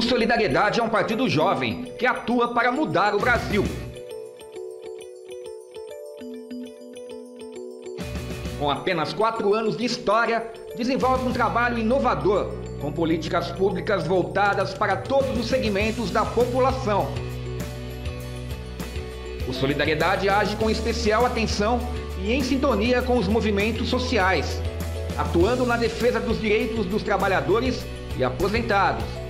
Solidariedade é um partido jovem que atua para mudar o Brasil. Com apenas quatro anos de história, desenvolve um trabalho inovador, com políticas públicas voltadas para todos os segmentos da população. O Solidariedade age com especial atenção e em sintonia com os movimentos sociais, atuando na defesa dos direitos dos trabalhadores e aposentados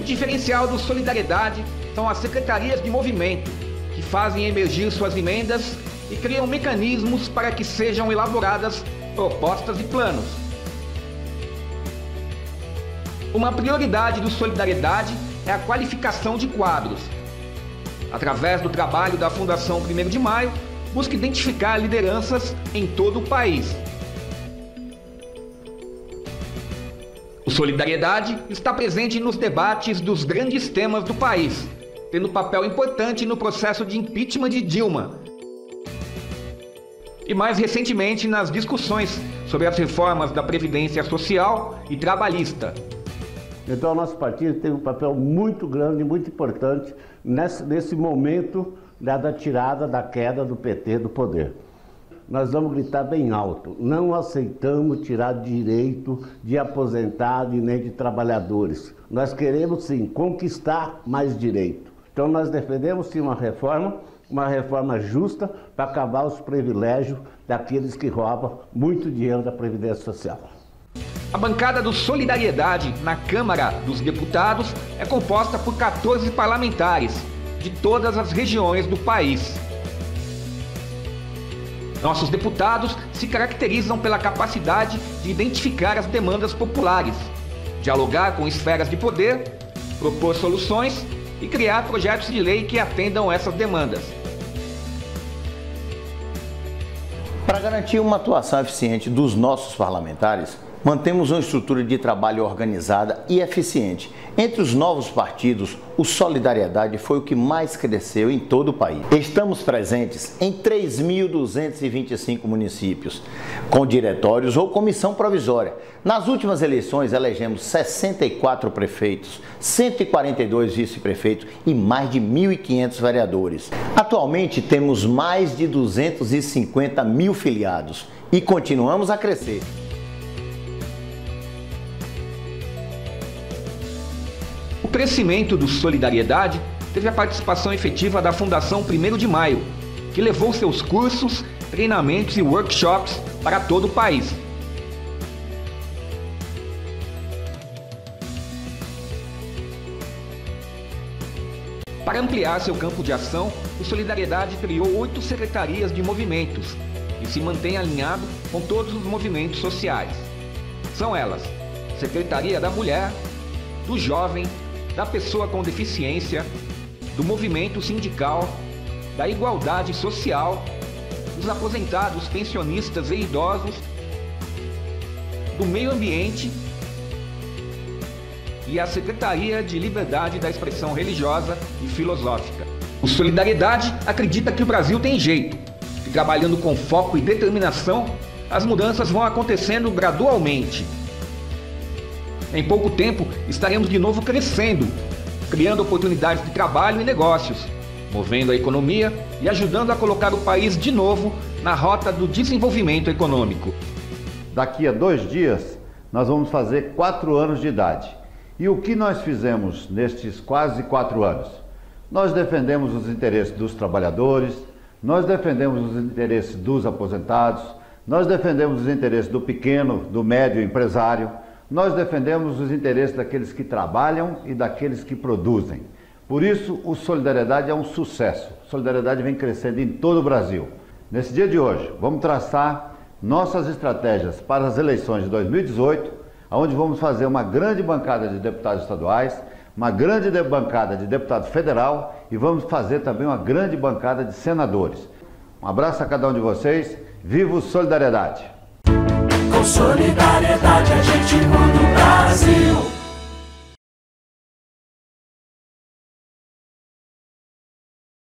o diferencial do Solidariedade são as secretarias de movimento, que fazem emergir suas emendas e criam mecanismos para que sejam elaboradas propostas e planos. Uma prioridade do Solidariedade é a qualificação de quadros. Através do trabalho da Fundação 1 de Maio, busca identificar lideranças em todo o país Solidariedade está presente nos debates dos grandes temas do país, tendo papel importante no processo de impeachment de Dilma. E mais recentemente nas discussões sobre as reformas da Previdência Social e Trabalhista. Então, o nosso partido tem um papel muito grande, muito importante nesse, nesse momento da, da tirada, da queda do PT do poder nós vamos gritar bem alto. Não aceitamos tirar direito de aposentado e nem de trabalhadores. Nós queremos sim conquistar mais direito. Então nós defendemos sim uma reforma, uma reforma justa para acabar os privilégios daqueles que roubam muito dinheiro da Previdência Social. A bancada do Solidariedade na Câmara dos Deputados é composta por 14 parlamentares de todas as regiões do país. Nossos deputados se caracterizam pela capacidade de identificar as demandas populares, dialogar com esferas de poder, propor soluções e criar projetos de lei que atendam essas demandas. Para garantir uma atuação eficiente dos nossos parlamentares, Mantemos uma estrutura de trabalho organizada e eficiente. Entre os novos partidos, o Solidariedade foi o que mais cresceu em todo o país. Estamos presentes em 3.225 municípios, com diretórios ou comissão provisória. Nas últimas eleições, elegemos 64 prefeitos, 142 vice-prefeitos e mais de 1.500 vereadores. Atualmente, temos mais de 250 mil filiados e continuamos a crescer. O crescimento do Solidariedade teve a participação efetiva da Fundação 1 de Maio, que levou seus cursos, treinamentos e workshops para todo o país. Para ampliar seu campo de ação, o Solidariedade criou oito secretarias de movimentos e se mantém alinhado com todos os movimentos sociais. São elas: Secretaria da Mulher, do Jovem, da pessoa com deficiência, do movimento sindical, da igualdade social, dos aposentados, pensionistas e idosos, do meio ambiente e a Secretaria de Liberdade da Expressão Religiosa e Filosófica. O Solidariedade acredita que o Brasil tem jeito, que trabalhando com foco e determinação, as mudanças vão acontecendo gradualmente em pouco tempo, estaremos de novo crescendo, criando oportunidades de trabalho e negócios, movendo a economia e ajudando a colocar o país de novo na rota do desenvolvimento econômico. Daqui a dois dias, nós vamos fazer quatro anos de idade. E o que nós fizemos nestes quase quatro anos? Nós defendemos os interesses dos trabalhadores, nós defendemos os interesses dos aposentados, nós defendemos os interesses do pequeno, do médio empresário, nós defendemos os interesses daqueles que trabalham e daqueles que produzem. Por isso, o Solidariedade é um sucesso. Solidariedade vem crescendo em todo o Brasil. Nesse dia de hoje, vamos traçar nossas estratégias para as eleições de 2018, onde vamos fazer uma grande bancada de deputados estaduais, uma grande bancada de deputado federal e vamos fazer também uma grande bancada de senadores. Um abraço a cada um de vocês. Viva o Solidariedade! Solidariedade a gente muda o Brasil.